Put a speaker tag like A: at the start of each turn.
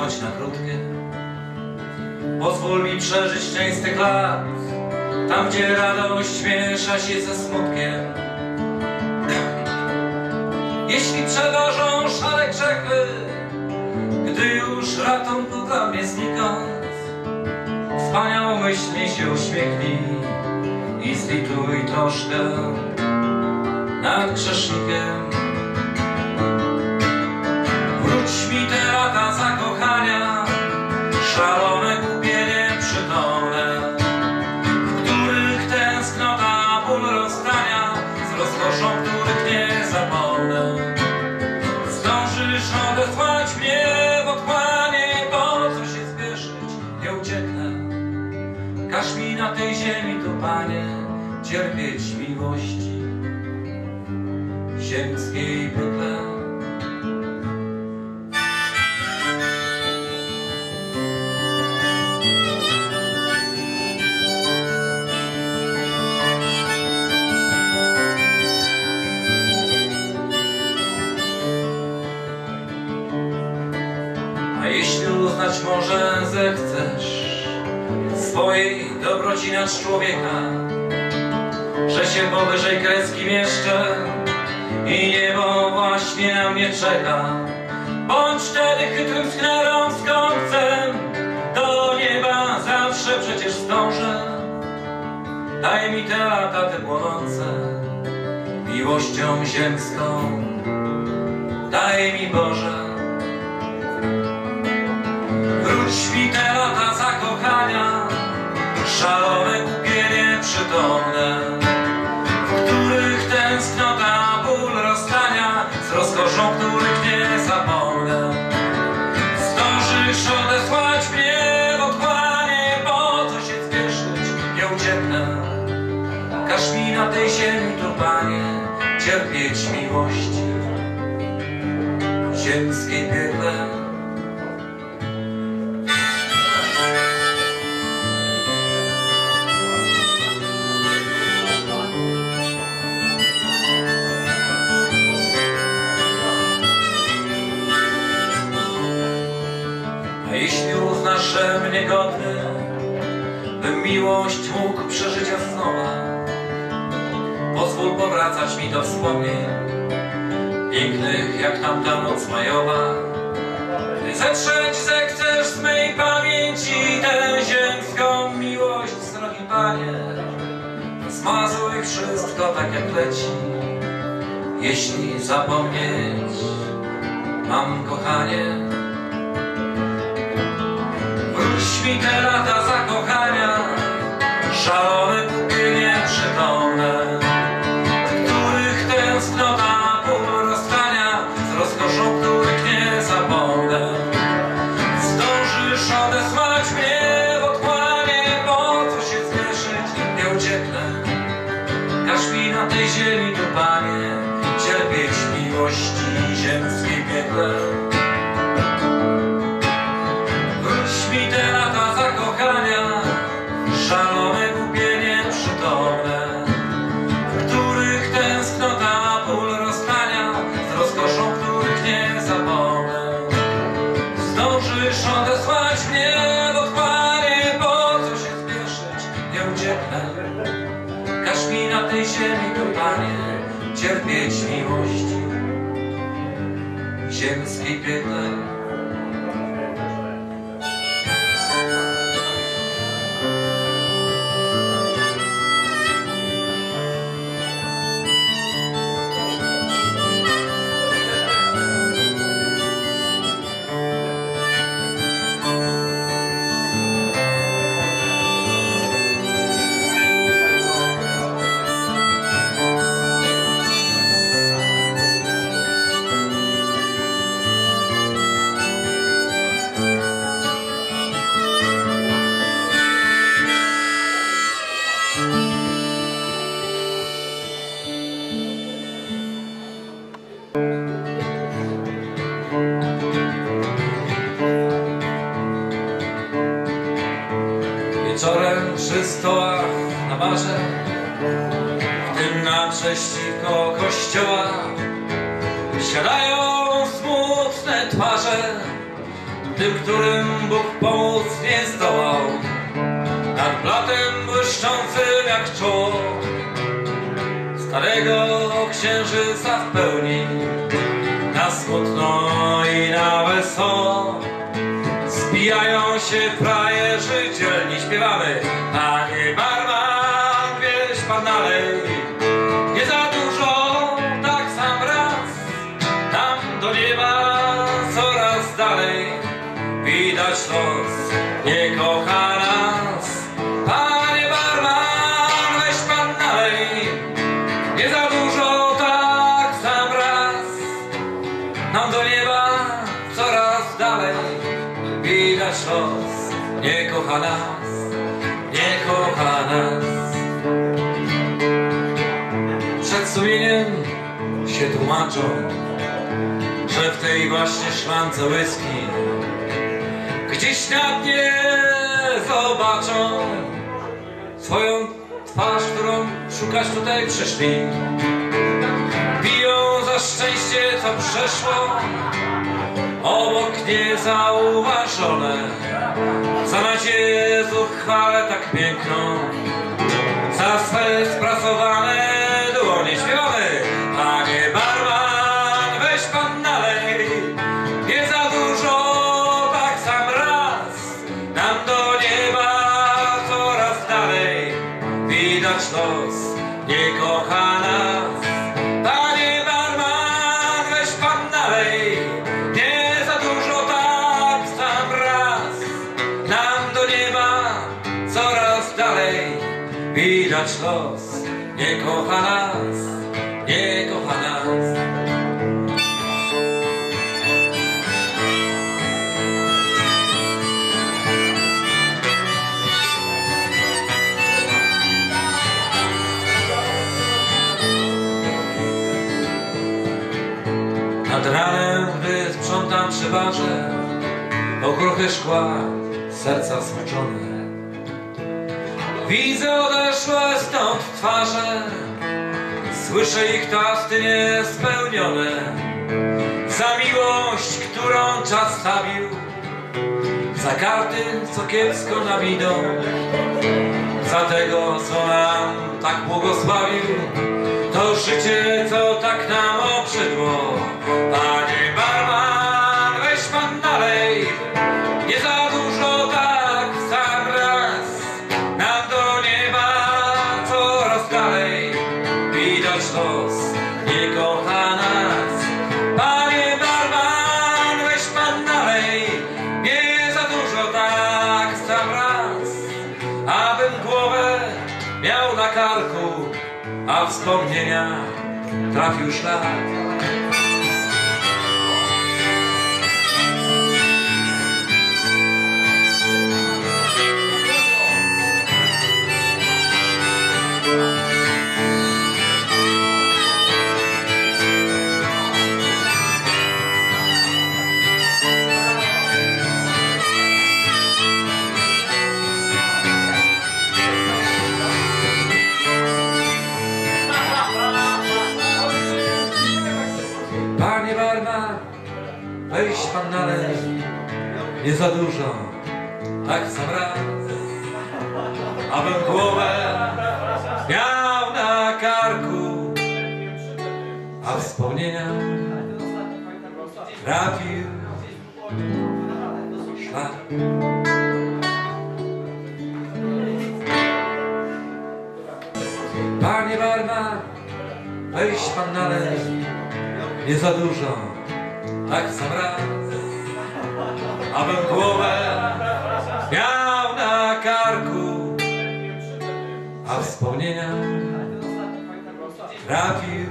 A: choć na krótkie. Pozwól mi przeżyć tych lat, tam gdzie radość miesza się ze smutkiem. Jeśli przeważą szare grzechy, gdy już ratunku dla mnie znikąd, wspaniałomyślnie się uśmiechnij i zlituj troszkę nad grzesznikiem. Odesłać mnie w otchłanie, po co się spieszyć, nie ucieknę. Każ mi na tej ziemi, tu Panie, cierpieć miłości ziemskiej nad człowieka, że się powyżej kreski mieszczę i niebo właśnie na mnie czeka. Bądź wtedy chytrym sknerą z końcem, do nieba zawsze przecież zdążę. Daj mi te lata te płonące miłością ziemską, daj mi Boże. Wróć mi szalone kupienie przytomne, w których tęsknota, ból rozstania, z rozkoszą, których nie zapomnę. Zdążysz odesłać mnie w otchłanie, po co się spieszyć, nie ucieknę. Każ mi na tej ziemi, tu Panie, cierpieć miłości ziemskiej piekle. Powracać mi do wspomnień, pięknych jak tamta noc majowa. Gdy zetrzeć zechcesz z mej pamięci tę ziemską miłość, drogi Panie, zmazuj wszystko tak jak leci, jeśli zapomnieć mam kochanie. Wróć mi te lata mi na tej ziemi, tu Panie, cierpieć miłości ziemskiej piekle. Wieczorem przy stołach na barze W tym naprzeciwko kościoła Siadają smutne twarze, tym, którym Bóg pomóc nie zdołał. Nad blatem błyszczącym jak czoło starego księżyca w pełni, na smutno i na wesoło. Zbijają się frajerzy dzielni, śpiewamy. Panie barman, wieś pan dalej Nie za dużo, tak sam raz Tam do nieba coraz dalej. Widać los, nie kocha Widać los, nie kocha nas, nie kocha nas. Przed sumieniem się tłumaczą Że w tej właśnie szklance whisky Gdzieś na dnie zobaczą Swoją twarz, którą szukać tutaj przyszli Biją za szczęście, co przeszło Obok niezauważone Za nadzieję zuchwale tak piękną. Za swe sprasowane Widać los, nie kocha nas Nie kocha nas. Nad ranem, gdy sprzątam przy barze Okruchy szkła, serca smuczone Widzę odeszłe stąd twarze. Słyszę ich tasty niespełnione. Za miłość, którą czas stawił Za karty, co kiepsko nam idą Za tego, co nam tak błogosławił. To życie, trafił szlak Nie za dużo, tak sam raz Abym głowę miał na karku. A wspomnienia trafił szlak. Panie barman, weź pan dalej nie za dużo, tak sam raz Abym głowę miał na karku A wspomnienia trafił